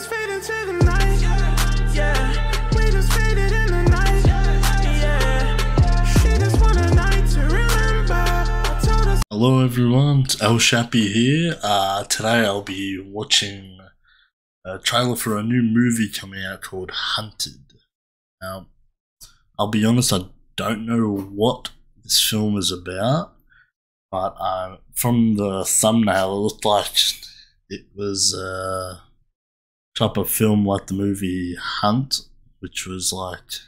just fade into the night. Yeah, we just faded in the night. Yeah, she just want a night to remember. Hello everyone, it's El Shapy here. Uh, today I'll be watching a trailer for a new movie coming out called Hunted. Now, I'll be honest, I don't know what this film is about, but uh, from the thumbnail, it looked like it was a type of film like the movie Hunt, which was like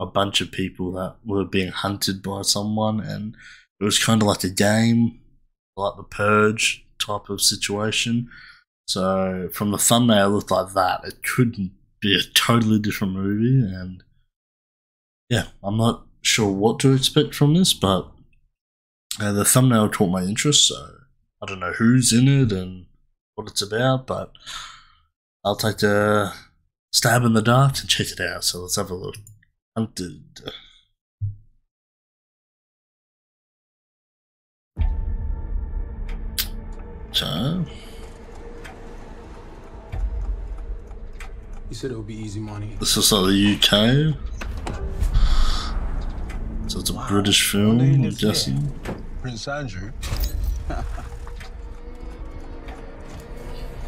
a bunch of people that were being hunted by someone, and it was kind of like a game, like the Purge type of situation. So from the thumbnail, it looked like that. It could be a totally different movie, and yeah, I'm not sure what to expect from this, but uh, the thumbnail caught my interest. So I don't know who's in it and what it's about, but I'll take a stab in the dark and check it out. So let's have a look. Hunted. So, You said it would be easy money. this is like the UK. So it's a British film, I'm here. guessing. Prince Andrew.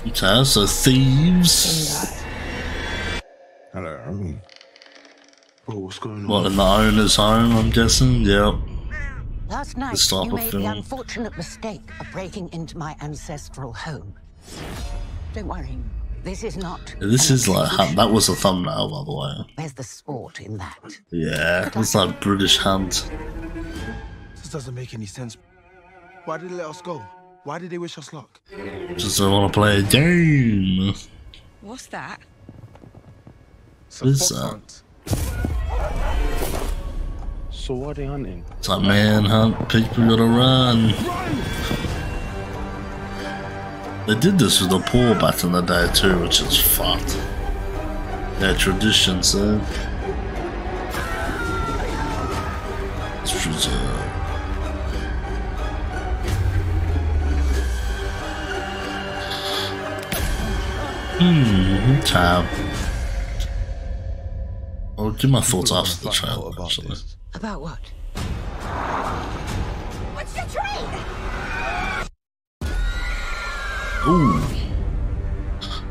Okay, so thieves. Hello. Oh, what's going on? What, in the owner's home, I'm guessing? Yep. Last night, This type you of made film. the unfortunate mistake of breaking into my ancestral home. Don't worry, this is not. This is like, execution. that was a thumbnail, by the way. There's the sport in that. Yeah, it's like British Hunt. This doesn't make any sense. Why did they let us go? Why did they wish us luck? Just don't want to play a game. What's that? What is that? So what are they hunting? It's like manhunt, people gotta run. They did this with the poor back in the day too, which is fucked. Their tradition, so. Eh? It's preserved. Hmm, tab. I'll give my thoughts after the trailer, actually. About what? What's the trade? Ooh.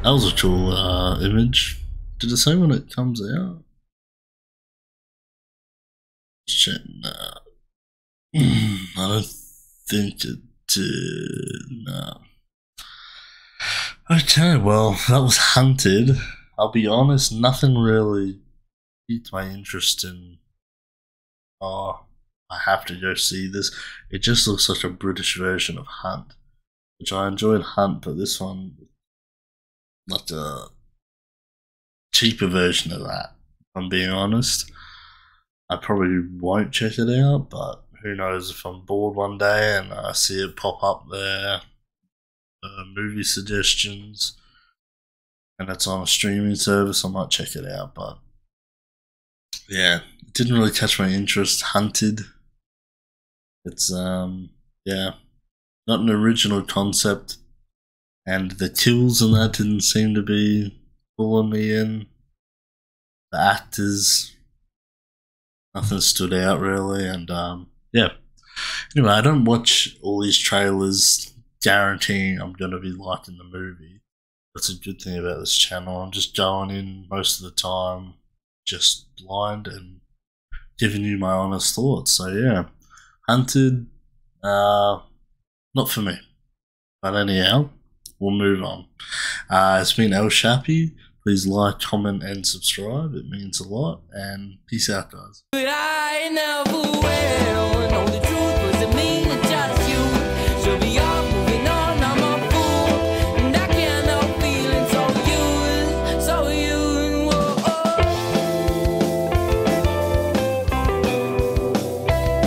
That was a cool uh, image. Did it say when it comes out? Shit, nah. I don't think it did. No. Okay, well, that was Hunted. I'll be honest, nothing really piqued my interest in. Oh, I have to go see this. It just looks like a British version of Hunt which I enjoyed Hunt, but this one, like a cheaper version of that. I'm being honest. I probably won't check it out, but who knows if I'm bored one day and I see it pop up there, uh, movie suggestions, and it's on a streaming service, I might check it out. But yeah, it didn't really catch my interest. Hunted. It's um yeah not an original concept, and the kills in that didn't seem to be pulling me in. The actors, nothing stood out really, and um, yeah. Anyway, I don't watch all these trailers guaranteeing I'm going to be liking the movie. That's a good thing about this channel. I'm just going in most of the time, just blind and giving you my honest thoughts. So yeah, Hunted. Uh, not for me. But anyhow, we'll move on. Uh, it's been El Shapy. Please like, comment, and subscribe. It means a lot. And peace out, guys.